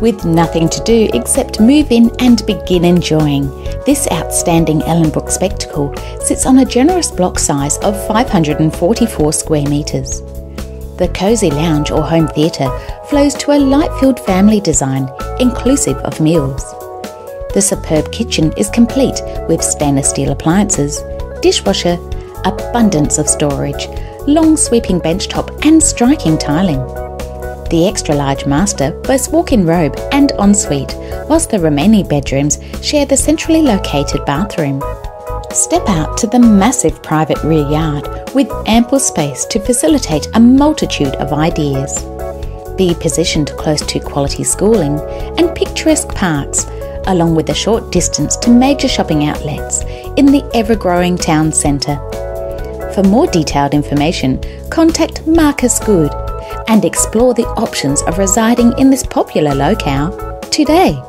with nothing to do except move in and begin enjoying. This outstanding Ellenbrook spectacle sits on a generous block size of 544 square metres. The cosy lounge or home theatre flows to a light filled family design, inclusive of meals. The superb kitchen is complete with stainless steel appliances, dishwasher, abundance of storage, long sweeping benchtop, and striking tiling. The extra large master boasts walk in robe and ensuite, whilst the remaining bedrooms share the centrally located bathroom. Step out to the massive private rear yard with ample space to facilitate a multitude of ideas. Be positioned close to quality schooling and picturesque parks, along with a short distance to major shopping outlets in the ever growing town centre. For more detailed information, contact Marcus Good and explore the options of residing in this popular locale today.